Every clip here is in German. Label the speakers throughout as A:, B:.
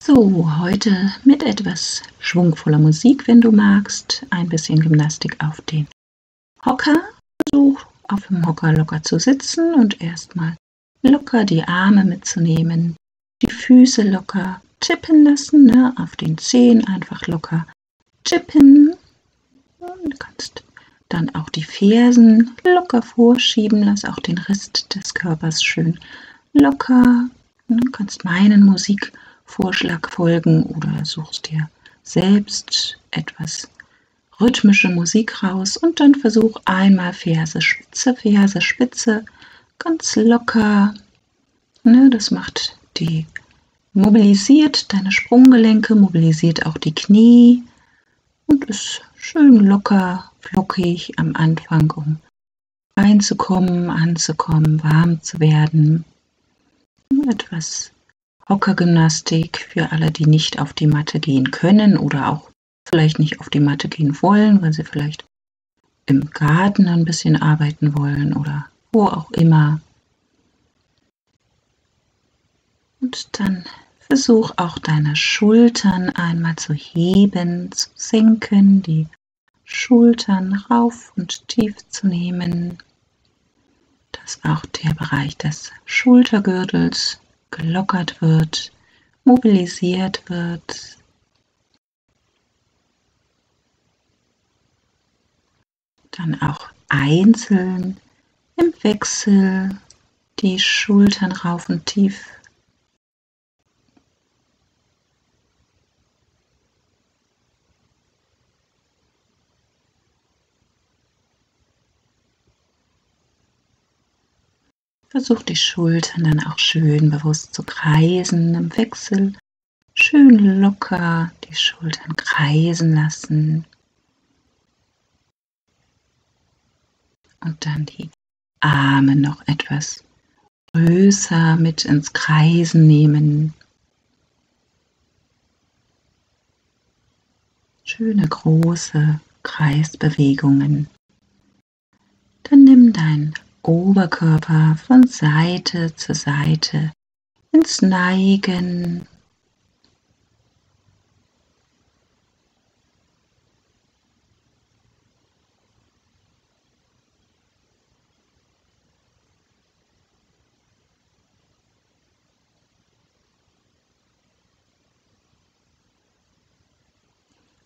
A: So, heute mit etwas schwungvoller Musik, wenn du magst. Ein bisschen Gymnastik auf den Hocker. Versuch auf dem Hocker locker zu sitzen und erstmal locker die Arme mitzunehmen, die Füße locker tippen lassen, ne? auf den Zehen einfach locker tippen. Und du kannst dann auch die Fersen locker vorschieben, lass auch den Rest des Körpers schön locker. Du kannst meinen Musikvorschlag folgen oder suchst dir selbst etwas rhythmische Musik raus und dann versuch einmal Ferse spitze, Ferse spitze, ganz locker. Ne, das macht die, mobilisiert deine Sprunggelenke, mobilisiert auch die Knie und ist schön locker, flockig am Anfang, um reinzukommen, anzukommen, warm zu werden. Etwas Hockergymnastik für alle, die nicht auf die Matte gehen können oder auch vielleicht nicht auf die Matte gehen wollen, weil sie vielleicht im Garten ein bisschen arbeiten wollen oder wo auch immer. Und dann versuch auch deine Schultern einmal zu heben, zu senken, die Schultern rauf und tief zu nehmen, dass auch der Bereich des Schultergürtels gelockert wird, mobilisiert wird, dann auch einzeln im Wechsel die Schultern rauf und tief. Versuch die Schultern dann auch schön bewusst zu kreisen im Wechsel. Schön locker die Schultern kreisen lassen. und dann die Arme noch etwas größer mit ins Kreisen nehmen. Schöne große Kreisbewegungen. Dann nimm deinen Oberkörper von Seite zu Seite ins Neigen.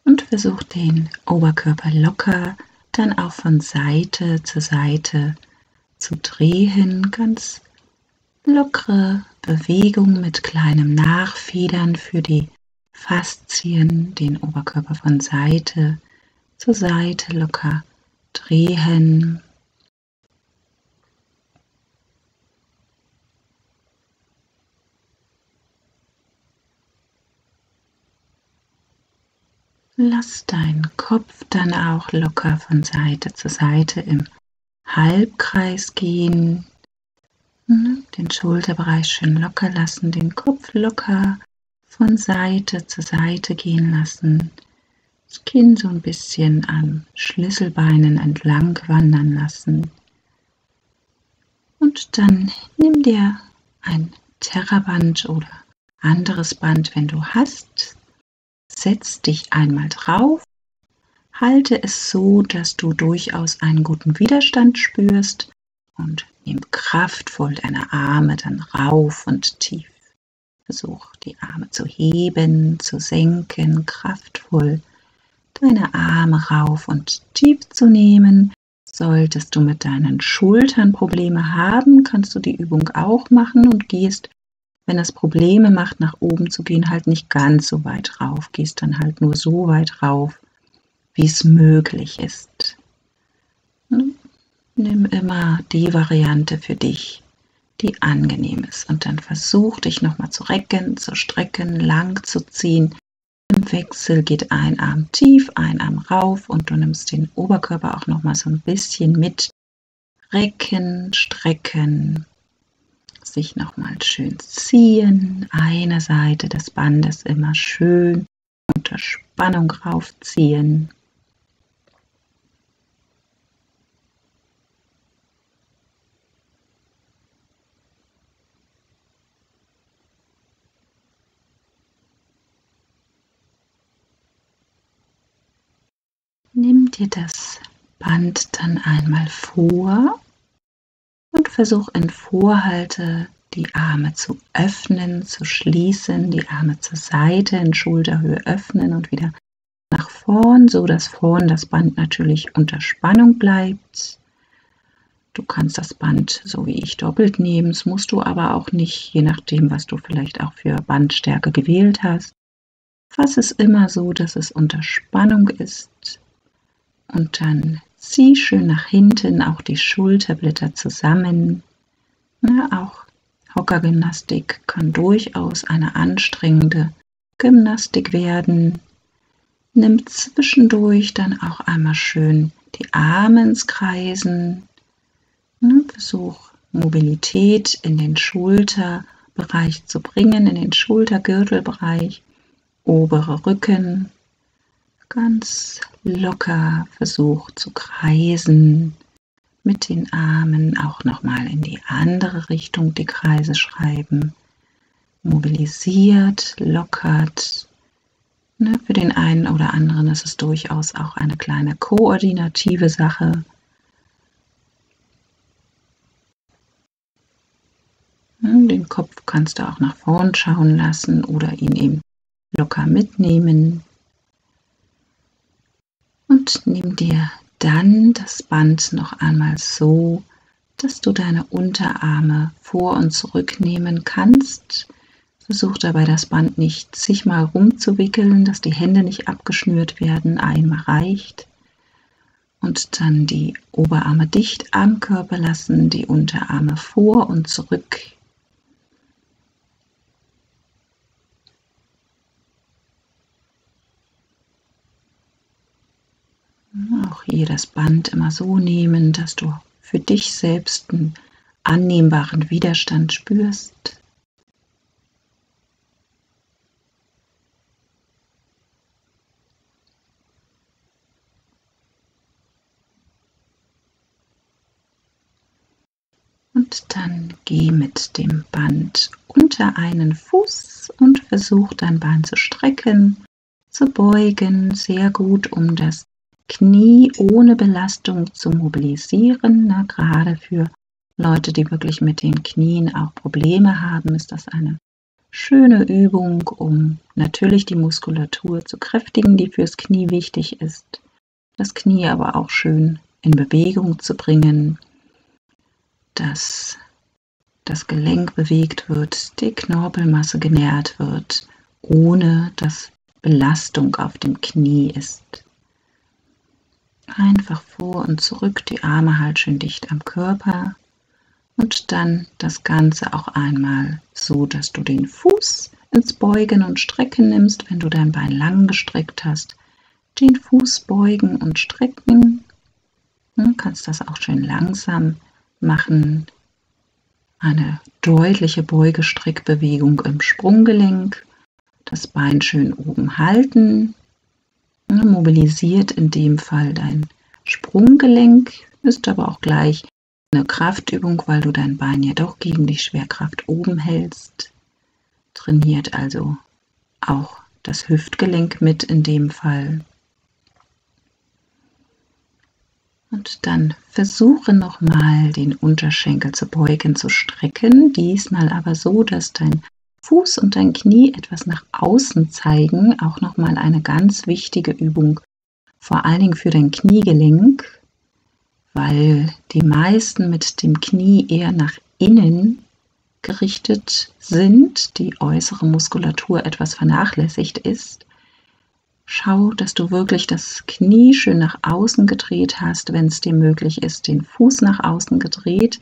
A: Und versuch den Oberkörper locker dann auch von Seite zu Seite drehen. Ganz lockere Bewegung mit kleinem Nachfedern für die Faszien, den Oberkörper von Seite zu Seite locker drehen. Lass deinen Kopf dann auch locker von Seite zu Seite im Halbkreis gehen. Ne, den Schulterbereich schön locker lassen, den Kopf locker von Seite zu Seite gehen lassen. Das Kinn so ein bisschen an Schlüsselbeinen entlang wandern lassen. Und dann nimm dir ein Terraband oder anderes Band, wenn du hast, Setz dich einmal drauf, halte es so, dass du durchaus einen guten Widerstand spürst und nimm kraftvoll deine Arme dann rauf und tief. Versuch die Arme zu heben, zu senken, kraftvoll deine Arme rauf und tief zu nehmen. Solltest du mit deinen Schultern Probleme haben, kannst du die Übung auch machen und gehst wenn es Probleme macht, nach oben zu gehen, halt nicht ganz so weit rauf. Gehst dann halt nur so weit rauf, wie es möglich ist. Nimm immer die Variante für dich, die angenehm ist. Und dann versuch dich nochmal zu recken, zu strecken, lang zu ziehen. Im Wechsel geht ein Arm tief, ein Arm rauf und du nimmst den Oberkörper auch nochmal so ein bisschen mit. Recken, strecken, sich nochmal schön ziehen. Eine Seite des Bandes immer schön unter Spannung raufziehen. Nimm dir das Band dann einmal vor und versuch in Vorhalte die Arme zu öffnen, zu schließen, die Arme zur Seite in Schulterhöhe öffnen und wieder nach vorn, so dass vorn das Band natürlich unter Spannung bleibt. Du kannst das Band so wie ich doppelt nehmen, das musst du aber auch nicht, je nachdem, was du vielleicht auch für Bandstärke gewählt hast. Fass es immer so, dass es unter Spannung ist und dann zieh schön nach hinten auch die Schulterblätter zusammen. Na, auch Hockergymnastik kann durchaus eine anstrengende Gymnastik werden. Nimm zwischendurch dann auch einmal schön die Arme ins Kreisen Ne, versuch Mobilität in den Schulterbereich zu bringen, in den Schultergürtelbereich, obere Rücken. Ganz locker versuch zu kreisen mit den Armen, auch nochmal in die andere Richtung die Kreise schreiben. Mobilisiert, lockert. Ne, für den einen oder anderen ist es durchaus auch eine kleine koordinative Sache Hm, den Kopf kannst du auch nach vorn schauen lassen oder ihn eben locker mitnehmen. Und nimm dir dann das Band noch einmal so, dass du deine Unterarme vor und zurück nehmen kannst. Versuch dabei das Band nicht zigmal rumzuwickeln, dass die Hände nicht abgeschnürt werden. Einmal reicht. Und dann die Oberarme dicht am Körper lassen, die Unterarme vor und zurück Auch hier das Band immer so nehmen, dass du für dich selbst einen annehmbaren Widerstand spürst. Und dann geh mit dem Band unter einen Fuß und versuch dein Bein zu strecken, zu beugen, sehr gut, um das Knie ohne Belastung zu mobilisieren. Na, gerade für Leute, die wirklich mit den Knien auch Probleme haben, ist das eine schöne Übung, um natürlich die Muskulatur zu kräftigen, die fürs Knie wichtig ist. Das Knie aber auch schön in Bewegung zu bringen, dass das Gelenk bewegt wird, die Knorpelmasse genährt wird, ohne dass Belastung auf dem Knie ist. Einfach vor und zurück, die Arme halt schön dicht am Körper und dann das Ganze auch einmal so, dass du den Fuß ins Beugen und Strecken nimmst, wenn du dein Bein lang gestreckt hast. Den Fuß beugen und strecken. Du kannst das auch schön langsam machen. Eine deutliche Beugestreckbewegung im Sprunggelenk. Das Bein schön oben halten, mobilisiert in dem Fall dein Sprunggelenk, ist aber auch gleich eine Kraftübung, weil du dein Bein ja doch gegen die Schwerkraft oben hältst. Trainiert also auch das Hüftgelenk mit in dem Fall. Und dann versuche nochmal den Unterschenkel zu beugen, zu strecken. Diesmal aber so, dass dein Fuß und dein Knie etwas nach außen zeigen, auch nochmal eine ganz wichtige Übung, vor allen Dingen für dein Kniegelenk, weil die meisten mit dem Knie eher nach innen gerichtet sind, die äußere Muskulatur etwas vernachlässigt ist. Schau, dass du wirklich das Knie schön nach außen gedreht hast, wenn es dir möglich ist, den Fuß nach außen gedreht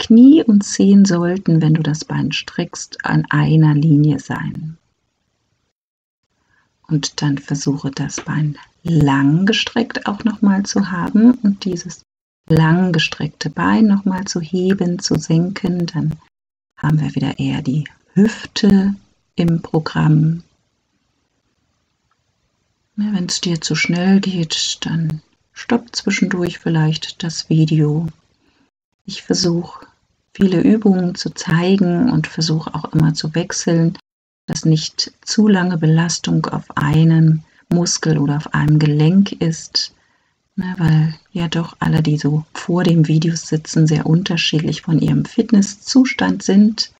A: Knie und Zehen sollten, wenn du das Bein streckst, an einer Linie sein. Und dann versuche das Bein lang gestreckt auch nochmal zu haben und dieses lang gestreckte Bein nochmal zu heben, zu senken. Dann haben wir wieder eher die Hüfte im Programm. Wenn es dir zu schnell geht, dann stopp zwischendurch vielleicht das Video. Ich versuche viele Übungen zu zeigen und versuche auch immer zu wechseln, dass nicht zu lange Belastung auf einem Muskel oder auf einem Gelenk ist, ne, weil ja doch alle, die so vor dem Video sitzen, sehr unterschiedlich von ihrem Fitnesszustand sind.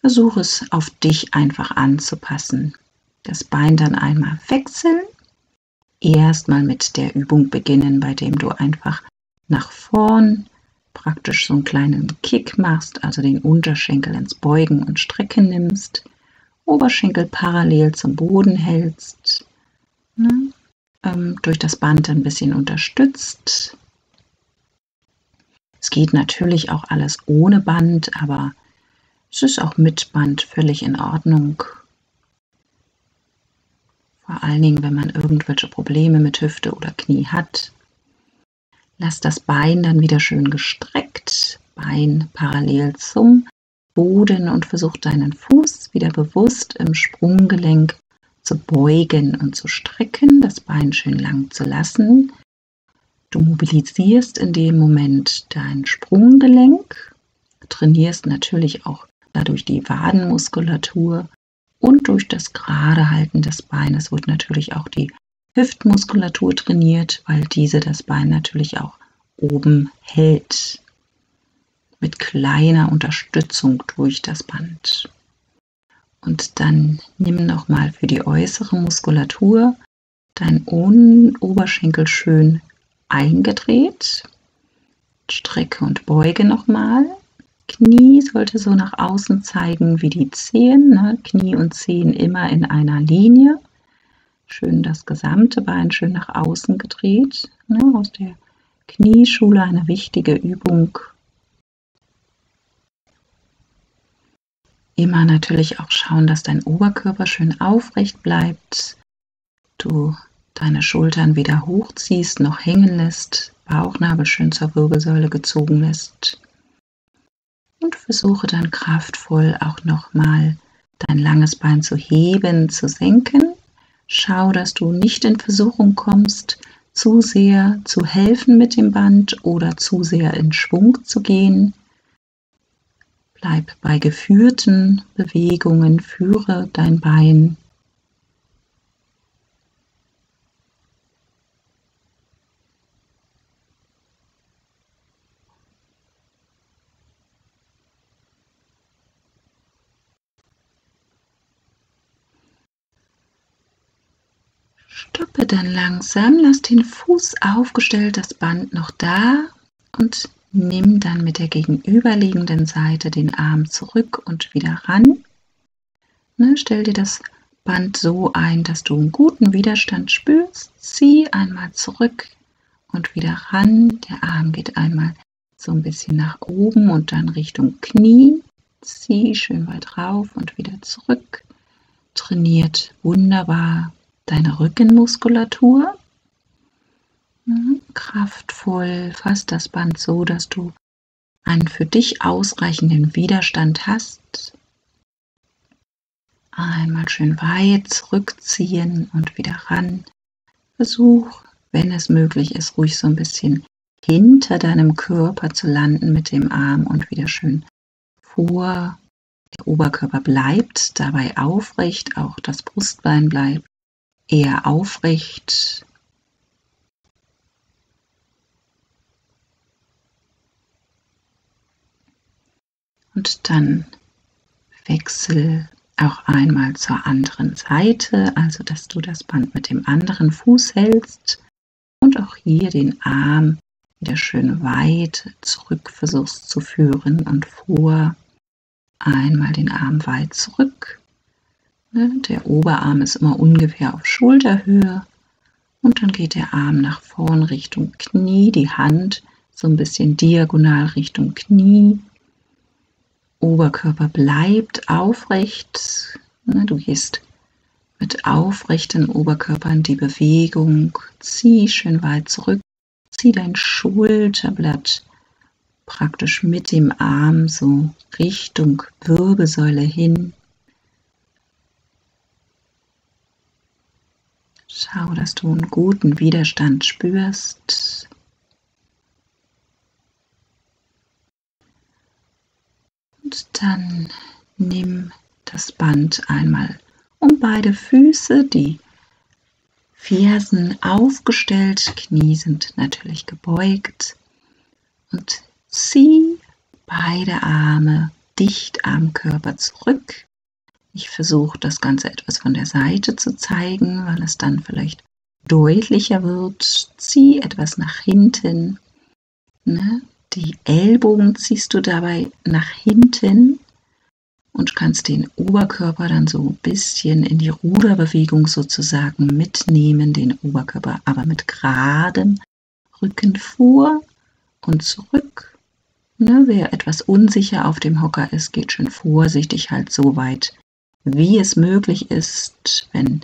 A: Versuche es auf dich einfach anzupassen. Das Bein dann einmal wechseln. Erstmal mit der Übung beginnen, bei dem du einfach nach vorn praktisch so einen kleinen Kick machst, also den Unterschenkel ins Beugen und Strecken nimmst, Oberschenkel parallel zum Boden hältst, ne? ähm, durch das Band ein bisschen unterstützt. Es geht natürlich auch alles ohne Band, aber es ist auch mit Band völlig in Ordnung. Vor allen Dingen, wenn man irgendwelche Probleme mit Hüfte oder Knie hat. Lass das Bein dann wieder schön gestreckt, Bein parallel zum Boden und versuch deinen Fuß wieder bewusst im Sprunggelenk zu beugen und zu strecken, das Bein schön lang zu lassen. Du mobilisierst in dem Moment dein Sprunggelenk, trainierst natürlich auch dadurch die Wadenmuskulatur und durch das gerade Halten des Beines wird natürlich auch die Hüftmuskulatur trainiert, weil diese das Bein natürlich auch oben hält. Mit kleiner Unterstützung durch das Band. Und dann nimm nochmal für die äußere Muskulatur dein Oberschenkel schön eingedreht. Strecke und beuge nochmal. Knie sollte so nach außen zeigen wie die Zehen. Ne? Knie und Zehen immer in einer Linie. Schön das gesamte Bein schön nach außen gedreht. Ne? Aus der Knieschule eine wichtige Übung. Immer natürlich auch schauen, dass dein Oberkörper schön aufrecht bleibt. Du deine Schultern wieder hochziehst, noch hängen lässt, Bauchnabel schön zur Wirbelsäule gezogen lässt. Und versuche dann kraftvoll auch nochmal dein langes Bein zu heben, zu senken. Schau, dass du nicht in Versuchung kommst, zu sehr zu helfen mit dem Band oder zu sehr in Schwung zu gehen. Bleib bei geführten Bewegungen, führe dein Bein. Stoppe dann langsam, lass den Fuß aufgestellt, das Band noch da und Nimm dann mit der gegenüberliegenden Seite den Arm zurück und wieder ran. Ne, stell dir das Band so ein, dass du einen guten Widerstand spürst. Zieh einmal zurück und wieder ran. Der Arm geht einmal so ein bisschen nach oben und dann Richtung Knie. Zieh schön weit rauf und wieder zurück. Trainiert wunderbar deine Rückenmuskulatur. Mhm. Kraftvoll, fass das Band so, dass du einen für dich ausreichenden Widerstand hast. Einmal schön weit zurückziehen und wieder ran. Versuch, wenn es möglich ist, ruhig so ein bisschen hinter deinem Körper zu landen mit dem Arm und wieder schön vor. Der Oberkörper bleibt dabei aufrecht, auch das Brustbein bleibt eher aufrecht. Und dann wechsel auch einmal zur anderen Seite, also dass du das Band mit dem anderen Fuß hältst und auch hier den Arm wieder schön weit zurück versuchst zu führen und vor. Einmal den Arm weit zurück. Der Oberarm ist immer ungefähr auf Schulterhöhe und dann geht der Arm nach vorn Richtung Knie, die Hand so ein bisschen diagonal Richtung Knie Oberkörper bleibt aufrecht. Ne, du gehst mit aufrechten Oberkörper in die Bewegung. Zieh schön weit zurück. Zieh dein Schulterblatt praktisch mit dem Arm so Richtung Wirbelsäule hin. Schau, dass du einen guten Widerstand spürst. Und dann nimm das Band einmal um beide Füße, die Fersen aufgestellt, Knie sind natürlich gebeugt und zieh beide Arme dicht am Körper zurück. Ich versuche das Ganze etwas von der Seite zu zeigen, weil es dann vielleicht deutlicher wird. Zieh etwas nach hinten. Ne? Die Ellbogen ziehst du dabei nach hinten und kannst den Oberkörper dann so ein bisschen in die Ruderbewegung sozusagen mitnehmen, den Oberkörper aber mit geradem Rücken vor und zurück. Ne, wer etwas unsicher auf dem Hocker ist, geht schön vorsichtig halt so weit, wie es möglich ist. Wenn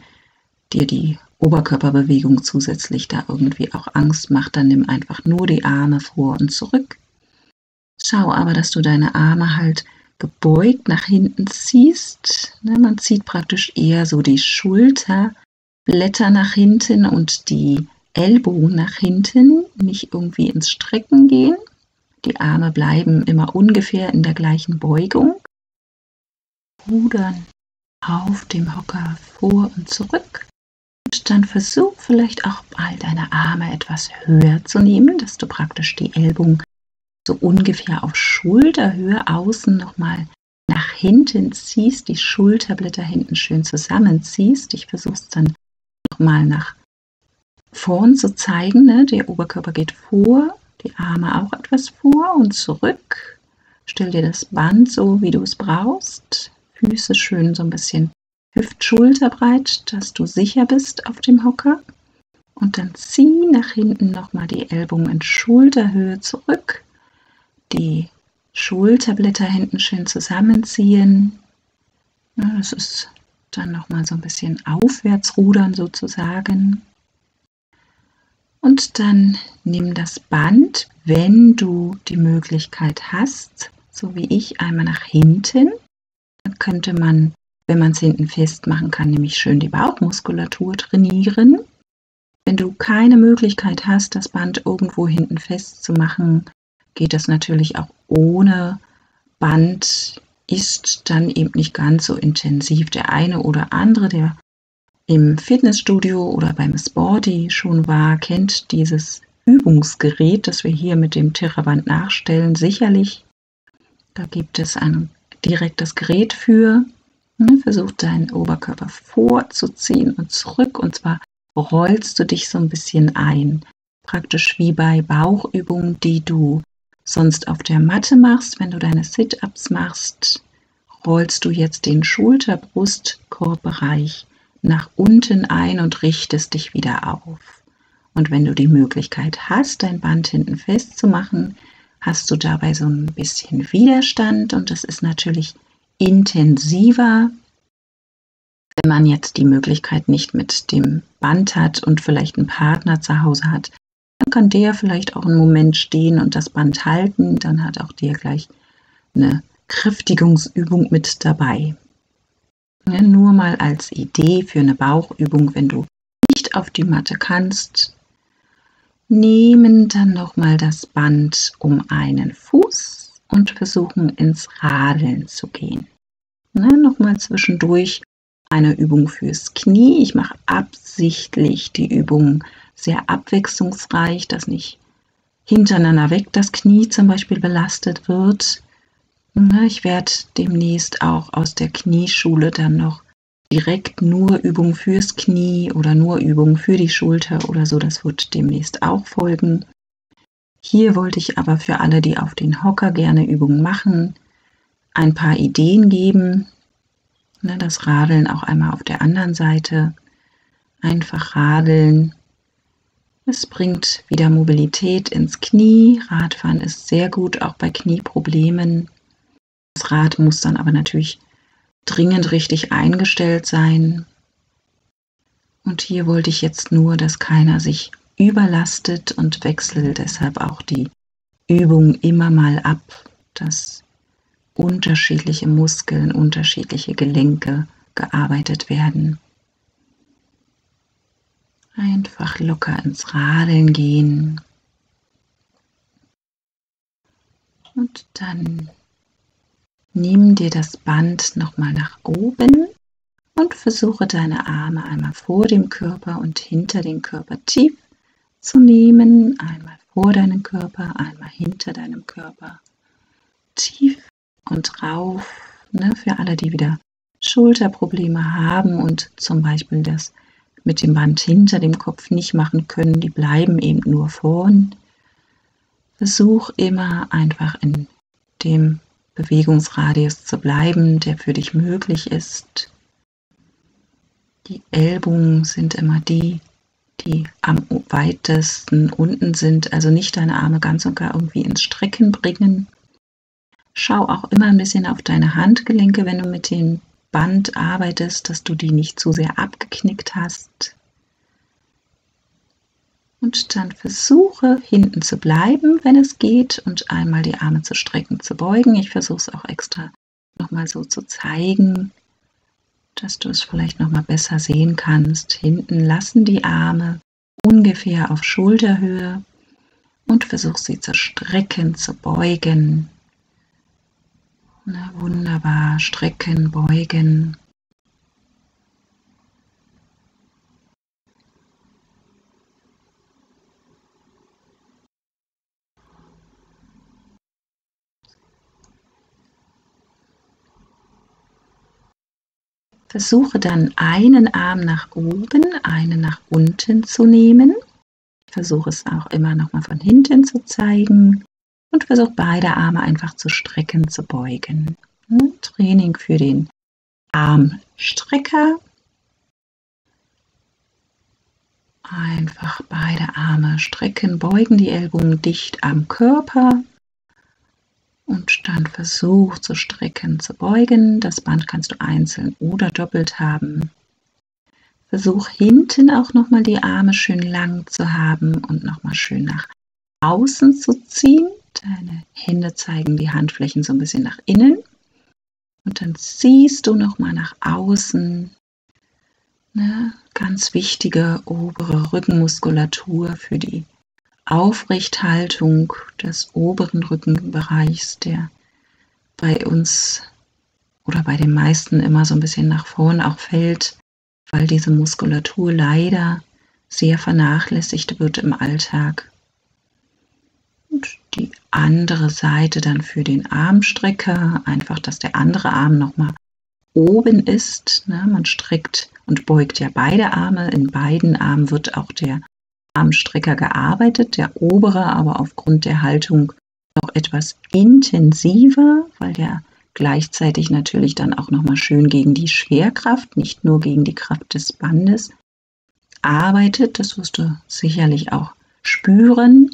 A: dir die Oberkörperbewegung zusätzlich da irgendwie auch Angst macht, dann nimm einfach nur die Arme vor und zurück. Schau aber, dass du deine Arme halt gebeugt nach hinten ziehst. Ne, man zieht praktisch eher so die Schulterblätter nach hinten und die Ellbogen nach hinten, nicht irgendwie ins Strecken gehen. Die Arme bleiben immer ungefähr in der gleichen Beugung. Rudern auf dem Hocker vor und zurück. Und dann versuch vielleicht auch all deine Arme etwas höher zu nehmen, dass du praktisch die Ellbogen so ungefähr auf Schulterhöhe außen nochmal nach hinten ziehst, die Schulterblätter hinten schön zusammenziehst. Ich versuche es dann nochmal nach vorn zu zeigen. Ne? Der Oberkörper geht vor, die Arme auch etwas vor und zurück. Stell dir das Band so, wie du es brauchst. Füße schön so ein bisschen hüft-schulterbreit, dass du sicher bist auf dem Hocker. Und dann zieh nach hinten nochmal die Ellbogen in Schulterhöhe zurück die Schulterblätter hinten schön zusammenziehen. Ja, das ist dann nochmal so ein bisschen aufwärts rudern sozusagen. Und dann nimm das Band, wenn du die Möglichkeit hast, so wie ich, einmal nach hinten. Könnte man, wenn man es hinten festmachen kann, nämlich schön die Bauchmuskulatur trainieren. Wenn du keine Möglichkeit hast, das Band irgendwo hinten festzumachen, geht das natürlich auch ohne Band, ist dann eben nicht ganz so intensiv. Der eine oder andere, der im Fitnessstudio oder beim Sporty schon war, kennt dieses Übungsgerät, das wir hier mit dem Theraband nachstellen, sicherlich. Da gibt es ein direktes Gerät für. Versuch deinen Oberkörper vorzuziehen und zurück und zwar rollst du dich so ein bisschen ein. Praktisch wie bei Bauchübungen, die du sonst auf der Matte machst, wenn du deine Sit-ups machst, rollst du jetzt den Schulter-Brust-Korbbereich nach unten ein und richtest dich wieder auf. Und wenn du die Möglichkeit hast, dein Band hinten festzumachen, hast du dabei so ein bisschen Widerstand und das ist natürlich intensiver, wenn man jetzt die Möglichkeit nicht mit dem Band hat und vielleicht einen Partner zu Hause hat, dann kann der vielleicht auch einen Moment stehen und das Band halten. Dann hat auch der gleich eine Kräftigungsübung mit dabei. Nur mal als Idee für eine Bauchübung, wenn du nicht auf die Matte kannst, nehmen dann nochmal das Band um einen Fuß und versuchen ins Radeln zu gehen. Nochmal zwischendurch eine Übung fürs Knie. Ich mache absichtlich die Übung sehr abwechslungsreich, dass nicht hintereinander weg das Knie zum Beispiel belastet wird. Ich werde demnächst auch aus der Knieschule dann noch direkt nur Übungen fürs Knie oder nur Übungen für die Schulter oder so. Das wird demnächst auch folgen. Hier wollte ich aber für alle, die auf den Hocker gerne Übungen machen, ein paar Ideen geben. Das Radeln auch einmal auf der anderen Seite. Einfach radeln, es bringt wieder Mobilität ins Knie. Radfahren ist sehr gut, auch bei Knieproblemen. Das Rad muss dann aber natürlich dringend richtig eingestellt sein. Und hier wollte ich jetzt nur, dass keiner sich überlastet und wechsle deshalb auch die Übung immer mal ab, dass unterschiedliche Muskeln, unterschiedliche Gelenke gearbeitet werden. Einfach locker ins Radeln gehen. Und dann nimm dir das Band nochmal nach oben Und versuche deine Arme einmal vor dem Körper und hinter dem Körper tief zu nehmen. Einmal vor deinem Körper, einmal hinter deinem Körper. Tief und rauf. Ne, für alle, die wieder Schulterprobleme haben und zum Beispiel das mit dem Band hinter dem Kopf nicht machen können, die bleiben eben nur vorn. Versuch immer einfach in dem Bewegungsradius zu bleiben, der für dich möglich ist. Die Ellbogen sind immer die, die am weitesten unten sind, also nicht deine Arme ganz und gar irgendwie ins Strecken bringen. Schau auch immer ein bisschen auf deine Handgelenke, wenn du mit dem Band arbeitest, dass du die nicht zu sehr abgeknickt hast. Und dann versuche hinten zu bleiben, wenn es geht, und einmal die Arme zu strecken, zu beugen. Ich versuche es auch extra nochmal so zu zeigen, dass du es vielleicht nochmal besser sehen kannst. Hinten lassen die Arme ungefähr auf Schulterhöhe und versuch sie zu strecken, zu beugen. Na, wunderbar. Strecken, beugen. Versuche dann einen Arm nach oben, einen nach unten zu nehmen. Versuche es auch immer noch mal von hinten zu zeigen und versuch beide Arme einfach zu strecken, zu beugen. Training für den Armstrecker. Einfach beide Arme strecken, beugen die Ellbogen dicht am Körper und dann versuch zu strecken, zu beugen. Das Band kannst du einzeln oder doppelt haben. Versuch hinten auch nochmal die Arme schön lang zu haben und nochmal schön nach außen zu ziehen. Deine Hände zeigen die Handflächen so ein bisschen nach innen. Und dann ziehst du nochmal nach außen. Eine ganz wichtige obere Rückenmuskulatur für die Aufrechthaltung des oberen Rückenbereichs, der bei uns oder bei den meisten immer so ein bisschen nach vorn auch fällt, weil diese Muskulatur leider sehr vernachlässigt wird im Alltag und die andere Seite dann für den Armstrecker, einfach, dass der andere Arm nochmal oben ist. Ne? Man streckt und beugt ja beide Arme. In beiden Armen wird auch der Armstrecker gearbeitet, der obere aber aufgrund der Haltung noch etwas intensiver, weil der gleichzeitig natürlich dann auch nochmal schön gegen die Schwerkraft, nicht nur gegen die Kraft des Bandes arbeitet. Das wirst du sicherlich auch spüren.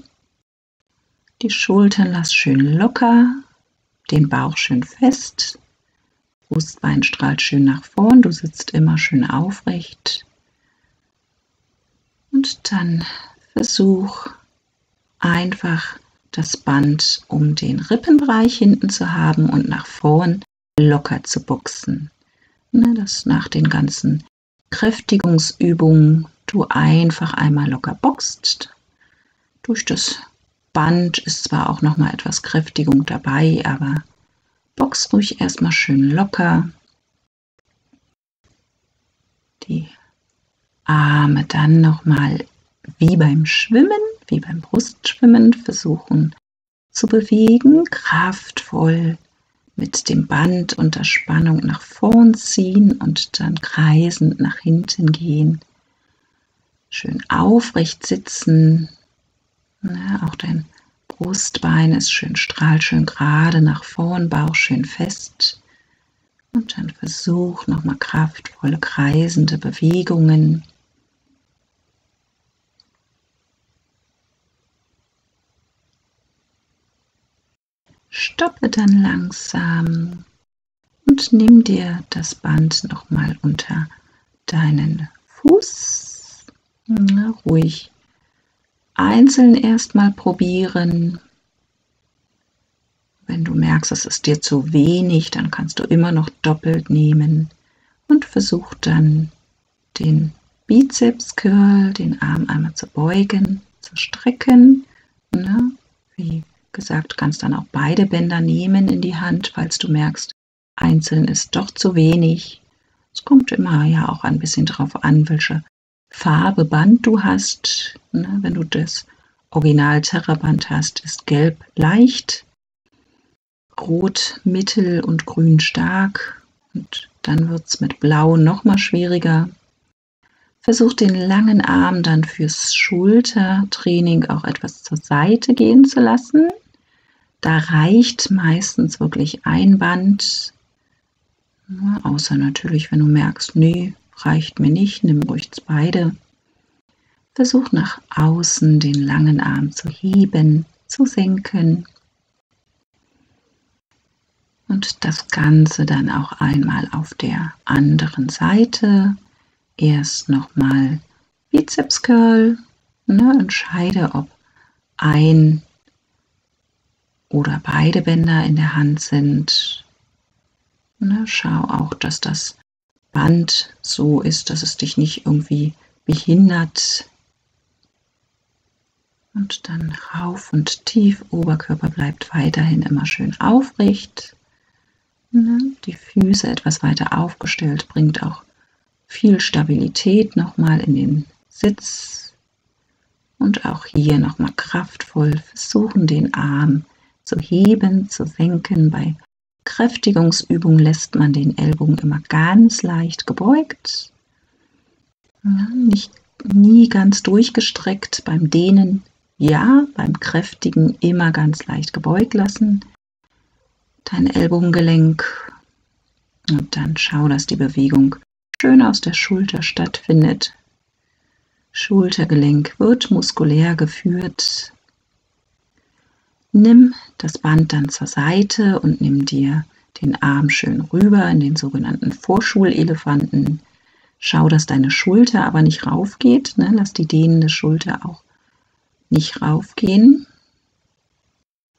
A: Die Schultern lass schön locker, den Bauch schön fest, Brustbein strahlt schön nach vorn, du sitzt immer schön aufrecht. Dann versuch einfach das Band um den Rippenbereich hinten zu haben und nach vorn locker zu boxen. Ne, dass nach den ganzen Kräftigungsübungen du einfach einmal locker boxt. Durch das Band ist zwar auch noch mal etwas Kräftigung dabei, aber box ruhig erstmal schön locker. Die Arme dann noch mal wie beim Schwimmen, wie beim Brustschwimmen versuchen zu bewegen, kraftvoll mit dem Band unter Spannung nach vorn ziehen und dann kreisend nach hinten gehen. Schön aufrecht sitzen, ja, auch dein Brustbein ist schön, strahlt schön gerade nach vorn, Bauch schön fest. Und dann versuch nochmal kraftvolle kreisende Bewegungen. Stoppe dann langsam und nimm dir das Band nochmal unter deinen Fuß. Na, ruhig einzeln erstmal probieren. Wenn du merkst, es ist dir zu wenig, dann kannst du immer noch doppelt nehmen und versuch dann den Bizeps Curl, den Arm einmal zu beugen, zu strecken. Ne? Wie gesagt, kannst dann auch beide Bänder nehmen in die Hand, falls du merkst, einzeln ist doch zu wenig. Es kommt immer ja auch ein bisschen drauf an, welche Farbe Band du hast. Ne? Wenn du das Original Terraband hast, ist Gelb leicht, Rot mittel und Grün stark. Und dann wird es mit Blau noch mal schwieriger. Versuch den langen Arm dann fürs Schultertraining auch etwas zur Seite gehen zu lassen. Da reicht meistens wirklich ein Band, außer natürlich, wenn du merkst, nee, reicht mir nicht, nimm ruhig beide. Versuch nach außen den langen Arm zu heben, zu senken. Und das Ganze dann auch einmal auf der anderen Seite erst nochmal Bizeps Curl. Ne, entscheide, ob ein oder beide Bänder in der Hand sind. Ne, schau auch, dass das Band so ist, dass es dich nicht irgendwie behindert. Und dann rauf und tief. Oberkörper bleibt weiterhin immer schön aufrecht. Ne, die Füße etwas weiter aufgestellt bringt auch viel Stabilität nochmal in den Sitz und auch hier nochmal kraftvoll versuchen, den Arm zu heben, zu senken. Bei Kräftigungsübungen lässt man den Ellbogen immer ganz leicht gebeugt, ja, nicht nie ganz durchgestreckt. Beim Dehnen ja, beim Kräftigen immer ganz leicht gebeugt lassen. Dein Ellbogengelenk und dann schau, dass die Bewegung schön aus der Schulter stattfindet. Schultergelenk wird muskulär geführt. Nimm das Band dann zur Seite und nimm dir den Arm schön rüber in den sogenannten Vorschulelefanten. Schau, dass deine Schulter aber nicht raufgeht. Ne? Lass die dehnende Schulter auch nicht raufgehen.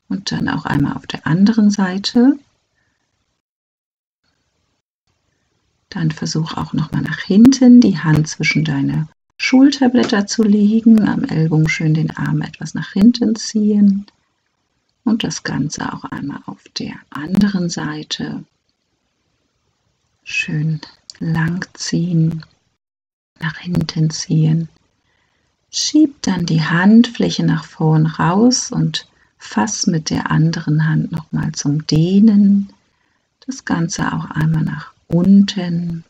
A: Und dann auch einmal auf der anderen Seite. Dann versuch auch nochmal nach hinten die Hand zwischen deine Schulterblätter zu legen, am Ellbogen schön den Arm etwas nach hinten ziehen und das Ganze auch einmal auf der anderen Seite schön lang ziehen, nach hinten ziehen. Schieb dann die Handfläche nach vorn raus und fass mit der anderen Hand nochmal zum Dehnen. Das Ganze auch einmal nach unten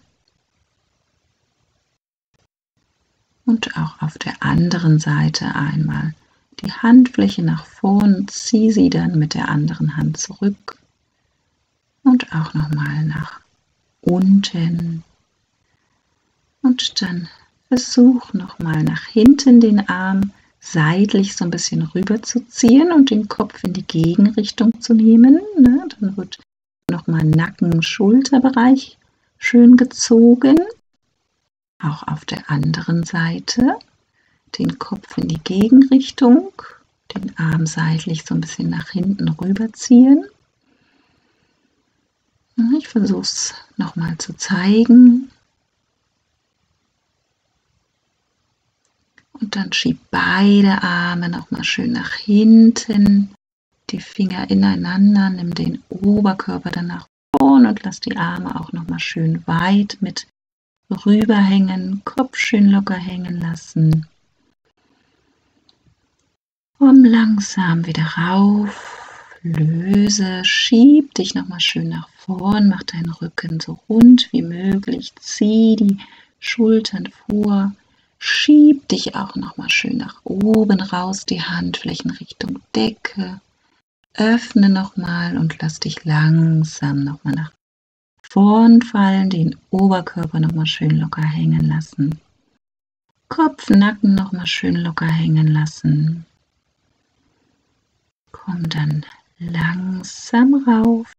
A: und auch auf der anderen Seite einmal die Handfläche nach vorn, zieh sie dann mit der anderen Hand zurück und auch nochmal nach unten und dann versuch nochmal nach hinten den Arm seitlich so ein bisschen rüber zu ziehen und den Kopf in die Gegenrichtung zu nehmen. Ne? Dann wird nochmal Nacken-Schulterbereich schön gezogen. Auch auf der anderen Seite den Kopf in die Gegenrichtung, den Arm seitlich so ein bisschen nach hinten rüberziehen. Ich versuche es nochmal zu zeigen. Und dann schieb beide Arme nochmal schön nach hinten, die Finger ineinander, nimm den Oberkörper dann nach vorn und lass die Arme auch nochmal schön weit mit rüberhängen, Kopf schön locker hängen lassen. Komm langsam wieder rauf, löse, schieb dich nochmal schön nach vorn, mach deinen Rücken so rund wie möglich, zieh die Schultern vor, schieb dich auch nochmal schön nach oben raus, die Handflächen Richtung Decke, öffne nochmal und lass dich langsam nochmal nach vorn fallen, den Oberkörper nochmal schön locker hängen lassen. Kopf, Nacken nochmal schön locker hängen lassen. Komm dann langsam rauf.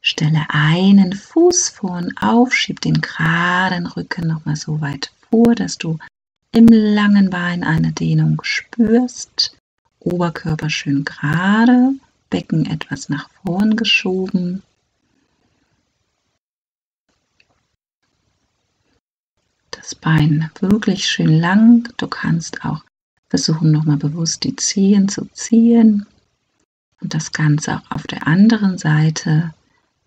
A: Stelle einen Fuß vorn auf, schieb den geraden Rücken nochmal so weit vor, dass du im langen Bein eine Dehnung spürst. Oberkörper schön gerade, Becken etwas nach vorn geschoben. Das Bein wirklich schön lang. Du kannst auch versuchen, nochmal bewusst die Zehen zu ziehen und das Ganze auch auf der anderen Seite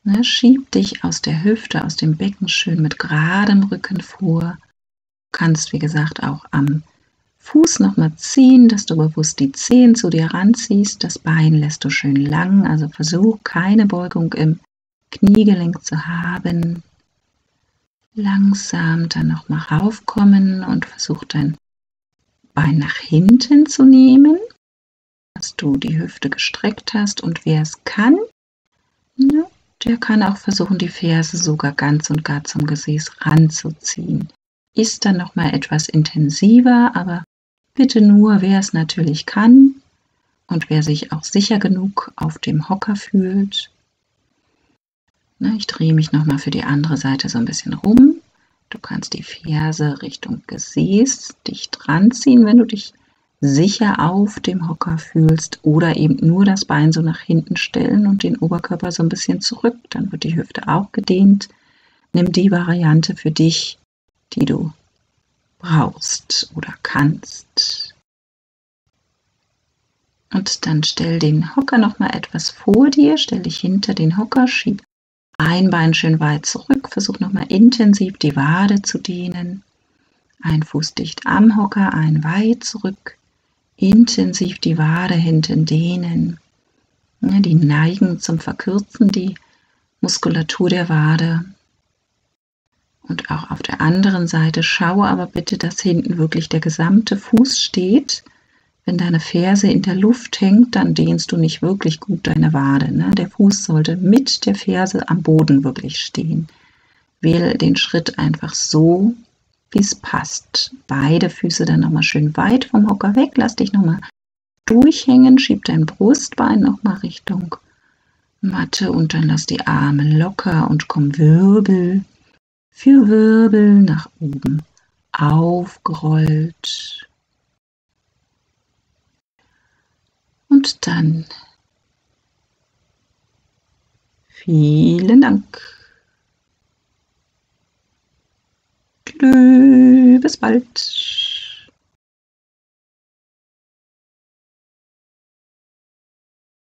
A: Ne, schieb dich aus der Hüfte, aus dem Becken schön mit geradem Rücken vor. Du kannst, wie gesagt, auch am Fuß nochmal ziehen, dass du bewusst die Zehen zu dir ranziehst. Das Bein lässt du schön lang, also versuch keine Beugung im Kniegelenk zu haben. Langsam dann nochmal raufkommen und versuch dein Bein nach hinten zu nehmen, dass du die Hüfte gestreckt hast und wer es kann, ne, der kann auch versuchen, die Ferse sogar ganz und gar zum Gesäß ranzuziehen. Ist dann noch mal etwas intensiver, aber bitte nur, wer es natürlich kann und wer sich auch sicher genug auf dem Hocker fühlt. Na, ich drehe mich noch mal für die andere Seite so ein bisschen rum. Du kannst die Ferse Richtung Gesäß dicht ranziehen, wenn du dich sicher auf dem Hocker fühlst oder eben nur das Bein so nach hinten stellen und den Oberkörper so ein bisschen zurück, dann wird die Hüfte auch gedehnt. Nimm die Variante für dich, die du brauchst oder kannst. Und dann stell den Hocker noch mal etwas vor dir, stell dich hinter den Hocker, schieb ein Bein schön weit zurück, versuch noch mal intensiv die Wade zu dehnen. Ein Fuß dicht am Hocker, ein weit zurück intensiv die Wade hinten dehnen. Die neigen zum Verkürzen, die Muskulatur der Wade. Und auch auf der anderen Seite schaue aber bitte, dass hinten wirklich der gesamte Fuß steht. Wenn deine Ferse in der Luft hängt, dann dehnst du nicht wirklich gut deine Wade. Ne? Der Fuß sollte mit der Ferse am Boden wirklich stehen. Wähle den Schritt einfach so, wie es passt. Beide Füße dann nochmal schön weit vom Hocker weg. Lass dich nochmal durchhängen. Schieb dein Brustbein nochmal Richtung Matte und dann lass die Arme locker und komm Wirbel für Wirbel nach oben aufgerollt. Und dann vielen Dank. Tschüss, bis bald.